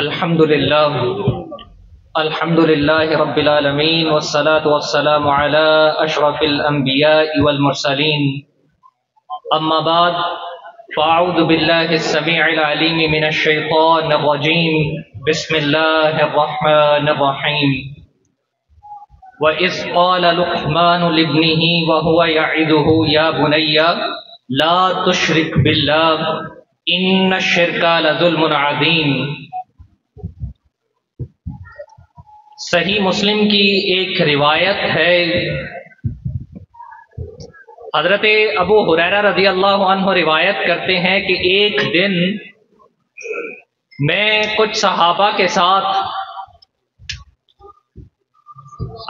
अल्हम्दुलिल्लाह अल्हम्दुलिल्लाह रब्बिल आलमीन वस्सलातु वस्सलामु अला अशरफिल अंबिया वल मुरसलीन अम्मा बाद फ़अऊज़ु बिल्लाहि अस्समीइल अलीम मिनश शैतानिर रजीम बिस्मिल्लाहिर रहमानिर रहीम व इज़ क़ाल लुक़मान लिब्निही व हुवा यइदुहु या बुनय्या ला तुशरिक बिल्लाह इन्न शिरका सही मुस्लिम की एक रिवायत है। हज़रत अबू हुरैरा रज़ी अल्लाह रिवायत करते हैं कि एक दिन मैं कुछ सहाबा के साथ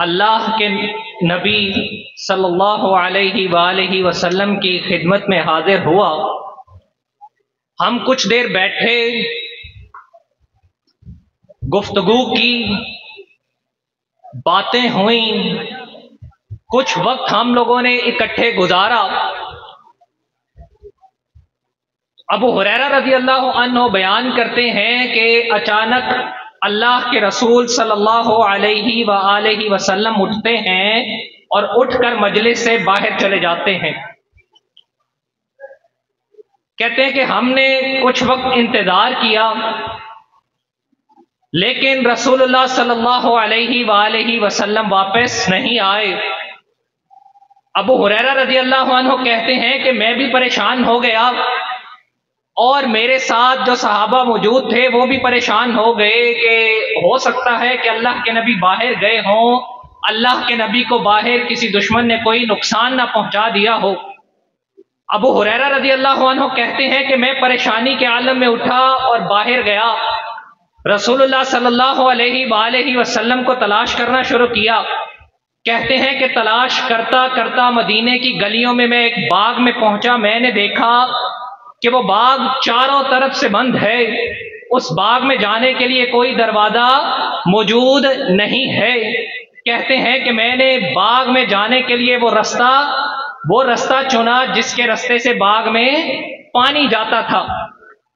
अल्लाह के नबी सल्लल्लाहु अलैहि वसल्लम की खिदमत में हाजिर हुआ। हम कुछ देर बैठे, गुफ्तगु की बातें हुई। कुछ वक्त हम लोगों ने इकट्ठे गुजारा। अबू हुरैरा रज़ी अल्लाह अन्हो बयान करते हैं कि अचानक अल्लाह के रसूल सल्लल्लाहु अलैहि व वसल्लम उठते हैं और उठकर मजलिस से बाहर चले जाते हैं। कहते हैं कि हमने कुछ वक्त इंतज़ार किया। लेकिन रसूलुल्लाह सल्लल्लाहु अलैहि वसल्लम वापस नहीं आए। अबू हुरैरा रज़ी अल्लाह कहते हैं कि मैं भी परेशान हो गया और मेरे साथ जो सहाबा मौजूद थे, वो भी परेशान हो गए कि हो सकता है कि अल्लाह के नबी बाहर गए हों, अल्लाह के नबी को बाहर किसी दुश्मन ने कोई नुकसान ना पहुँचा दिया हो। अबू हुरैरा रज़ी अल्लाह कहते हैं कि मैं परेशानी के आलम में उठा और बाहर गया। रसूलुल्लाह सल्लल्लाहु अलैहि वसल्लम को तलाश करना शुरू किया। कहते हैं कि तलाश करता करता मदीने की गलियों में मैं एक बाग में पहुँचा। मैंने देखा कि वो बाग चारों तरफ़ से बंद है। उस बाग में जाने के लिए कोई दरवाज़ा मौजूद नहीं है। कहते हैं कि मैंने बाग में जाने के लिए वो रास्ता वो रास्ता चुना जिसके रास्ते से बाग में पानी जाता था।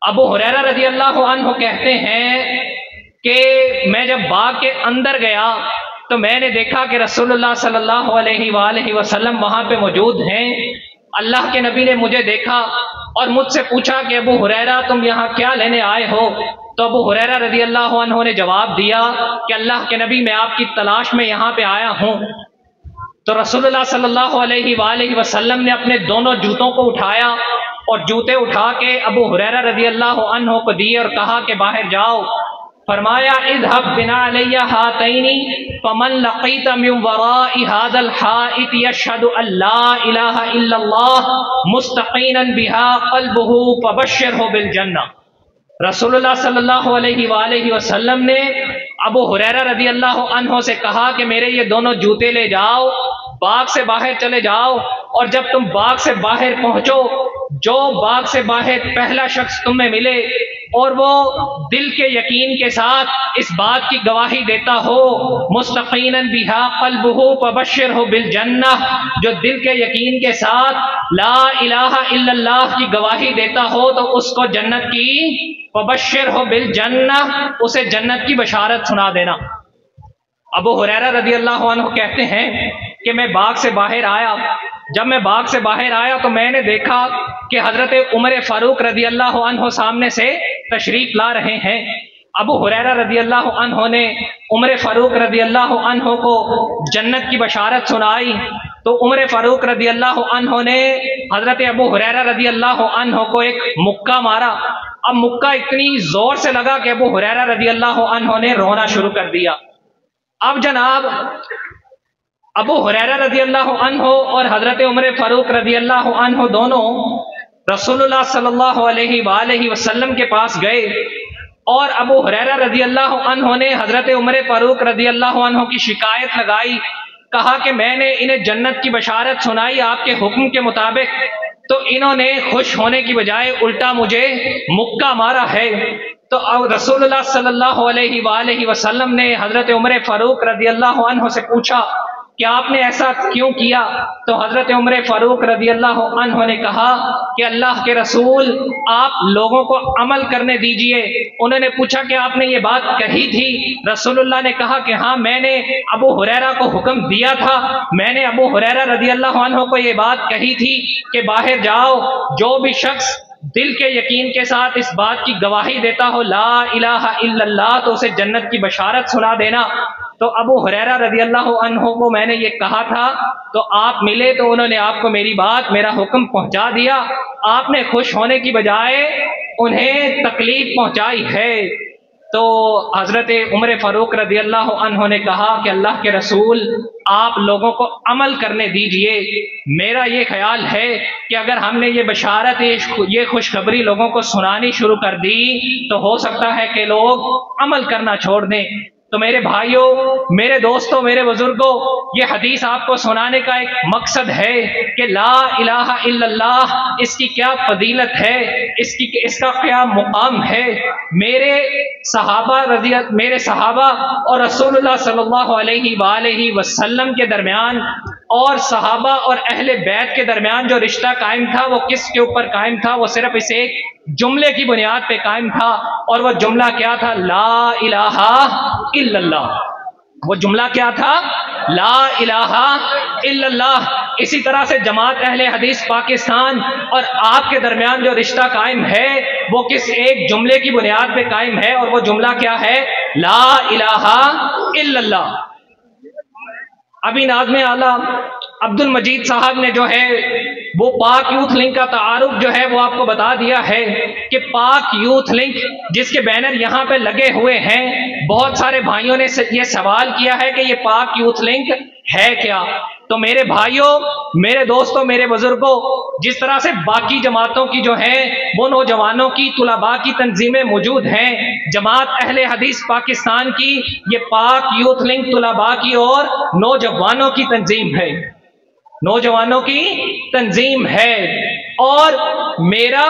अबू हुरैरा रज़ी अल्लाह अन्हु कहते हैं कि मैं जब बाग के अंदर गया तो मैंने देखा कि रसूलुल्लाह सल्लल्लाहु अलैहि वसल्लम वहाँ पे मौजूद हैं। अल्लाह के नबी ने मुझे देखा और मुझसे पूछा कि, अबू हुरैरा, तुम यहाँ क्या लेने आए हो? तो अबू हुरैरा रज़ी अल्लाह ने जवाब दिया कि, अल्लाह के नबी, मैं आपकी तलाश में यहाँ पे आया हूँ। तो रसूलुल्लाह सल्लल्लाहु अलैहि वसल्लम ने अपने दोनों जूतों को उठाया और जूते उठा के अबू हुरैरा रज़ी अल्लाह अन्हो को दिए और कहा कि बाहर जाओ। फरमाया, इजहब बिना अलैया हातैनी, फमन लकीत मिन वराई हादल हाइत यशहदु अल्ला इलाहा इल्लल्लाह मुस्तकीनन बिहा क़ल्बुहु फबश्शिरहु बिल जन्नह रसूलुल्लाह सल्लल्लाहु अलैहि वसल्लम ने अबू हुरैरा रज़ी अल्लाह अन्हो से कहा कि मेरे ये दोनों जूते ले जाओ, बाग से बाहर चले जाओ और जब तुम बाग से बाहर पहुंचो जो बाग से बाहर पहला शख्स तुम्हें मिले और वो दिल के यकीन के साथ इस बात की गवाही देता हो मुस्तकीन बिहा कल्बहु पबशर हो बिल जन्ना जो दिल के यकीन के साथ ला इलाहा की गवाही देता हो तो उसको जन्नत की पबशर हो बिल जन्ना उसे जन्नत की बशारत सुना देना। अबू हुरैरा रदी अल्लाह कहते हैं कि मैं बाग से बाहर आया जब मैं बाग से बाहर आया तो मैंने देखा कि हज़रत उमर फारूक रदी अल्लाह अनहो सामने से तशरीफ़ ला रहे हैं। अबू हुरैरा रदी अल्लाह अनहो ने उमर फारूक रदी अल्लाह अनहो को जन्नत की बशारत सुनाई। तो उमर फारूक रदी अल्लाह अनहो ने हज़रत अबू हुरैरा रदी अल्लाह अनहो को एक मुक्का मारा। अब मुक्का इतनी ज़ोर से लगा कि अबू हुरैरा रदी अल्लाह अनहो ने रोना शुरू कर दिया। अब जनाब अबू हुरैरा रज़ी अल्लाह अनहो और हज़रत उमर फारूक रज़ी अल्लाह अनहो दोनों रसूलुल्लाह सल्लल्लाहु अलैहि वसल्लम के पास गए और अबू हुरैरा रज़ी अल्लाह अनहो ने हज़रत उमर फारूक रज़ी अल्लाह अनहो की शिकायत लगाई, कहा कि मैंने इन्हें जन्नत की बशारत सुनाई आपके हुक्म के मुताबिक। तो इन्होंने खुश होने की बजाय उल्टा मुझे मुक्का मारा है। तो रसूलुल्लाह सल्लल्लाहु अलैहि वसल्लम ने हज़रत उमर फारूक रज़ी अल्लाह अनहो से पूछा कि आपने ऐसा क्यों किया? तो हज़रत उम्र फ़ारूक रदी अल्लाह ने कहा कि अल्लाह के रसूल, आप लोगों को अमल करने दीजिए। उन्होंने पूछा कि आपने ये बात कही थी? रसूलुल्लाह ने कहा कि हाँ मैंने अबू हुरैरा को हुक्म दिया था। मैंने अबू हुरैरा रदी अल्लाह को ये बात कही थी कि बाहर जाओ, जो भी शख्स दिल के यकीन के साथ इस बात की गवाही देता हो, ला इलाहा इल्लल्लाह तो उसे जन्नत की बशारत सुना देना। तो अबू हुरैरा रज़ी अल्लाह को मैंने ये कहा था तो आप मिले तो उन्होंने आपको मेरी बात, मेरा हुक्म पहुँचा दिया। आपने खुश होने की बजाय उन्हें तकलीफ़ पहुंचाई है। तो हज़रत उमर फ़ारूक रदी अल्लाह ने कहा कि अल्लाह के रसूल, आप लोगों को अमल करने दीजिए। मेरा ये ख्याल है कि अगर हमने ये बशारत ये खुशखबरी लोगों को सुनानी शुरू कर दी तो हो सकता है कि लोग अमल करना छोड़ दें। तो मेरे भाइयों, मेरे दोस्तों, मेरे बुज़ुर्गों, ये हदीस आपको सुनाने का एक मकसद है कि ला इलाहा इल्लल्लाह, इसकी क्या फजीलत है, इसकी, इसका क्या मुकाम है। मेरे सहाबा रज़ी मेरे सहाबा और रसूलुल्लाह सल्लल्लाहु अलैहि वसल्लम के दरमियान और सहाबा और अहले बैत के दरमियान जो रिश्ता कायम था, वो किस के ऊपर कायम था? वो सिर्फ़ इस एक जुमले की बुनियाद पे कायम था और वह जुमला क्या था? ला इलाहा इल्लल्लाह। वो जुमला क्या था? ला इलाहा इल्लल्लाह। इसी तरह से जमात अहले हदीस पाकिस्तान और आपके दरमियान जो रिश्ता कायम है, वो किस एक जुमले की बुनियाद पे कायम है और वो जुमला क्या है? ला इलाहा इल्लल्लाह। अभी नाजम आला अब्दुल मजीद साहब ने जो है, वो पाक यूथ लिंक का तारुफ जो है, वो आपको बता दिया है कि पाक यूथ लिंक जिसके बैनर यहाँ पे लगे हुए हैं, बहुत सारे भाइयों ने ये सवाल किया है कि ये पाक यूथ लिंक है क्या? तो मेरे भाइयों मेरे दोस्तों, मेरे बुज़ुर्गों, जिस तरह से बाकी जमातों की जो है, वो नौजवानों की तुलाबा की तंजीमें मौजूद हैं। जमात अहले हदीस पाकिस्तान की ये पाक यूथ लिंक तुलाबा की और नौजवानों की तंजीम है। नौजवानों की तंजीम है। और मेरा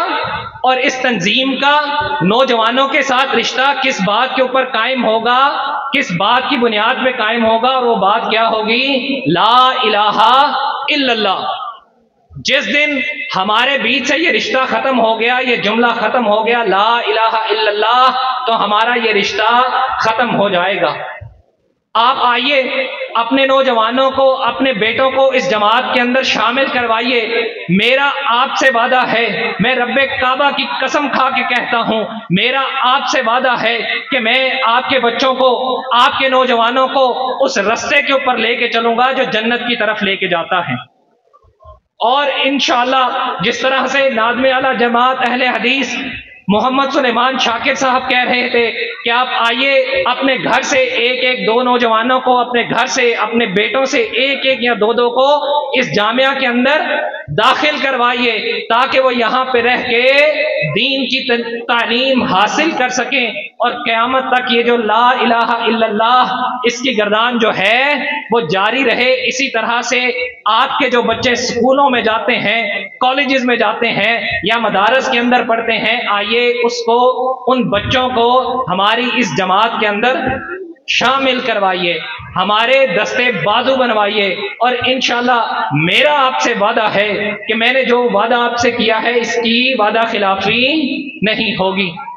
और इस तंजीम का नौजवानों के साथ रिश्ता किस बात के ऊपर कायम होगा, किस बात की बुनियाद पे कायम होगा, और वो बात क्या होगी? ला इलाहा इल्लल्लाह। जिस दिन हमारे बीच से ये रिश्ता खत्म हो गया, ये जुमला खत्म हो गया, ला इलाहा इल्लल्लाह तो हमारा ये रिश्ता खत्म हो जाएगा। आप आइए अपने नौजवानों को, अपने बेटों को इस जमात के अंदर शामिल करवाइए। मेरा आपसे वादा है, मैं रब्बे काबा की कसम खा के कहता हूँ, मेरा आपसे वादा है कि मैं आपके बच्चों को, आपके नौजवानों को उस रस्ते के ऊपर लेके चलूँगा जो जन्नत की तरफ़ लेके जाता है। और इनशाला जिस तरह से नादम आला जमात, अहले हदीस मोहम्मद सुलेमान शाकिर साहब कह रहे थे कि आप आइए अपने घर से एक एक दो नौजवानों को, अपने घर से, अपने बेटों से एक एक या दो दो को इस जामिया के अंदर दाखिल करवाइए, ताकि वो यहाँ पे रह के दीन की तालीम हासिल कर सकें। और क़यामत तक ये जो ला इलाहा इल्लल्लाह, इसकी गर्दान जो है, वो जारी रहे। इसी तरह से आपके जो बच्चे स्कूलों में जाते हैं, कॉलेजेस में जाते हैं, या मदारस के अंदर पढ़ते हैं, आइए उसको, उन बच्चों को हमारी इस जमात के अंदर शामिल करवाइए। हमारे दस्ते बाजू बनवाइए। और इनशाला मेरा आपसे वादा है कि मैंने जो वादा आपसे किया है, इसकी वादा खिलाफी नहीं होगी।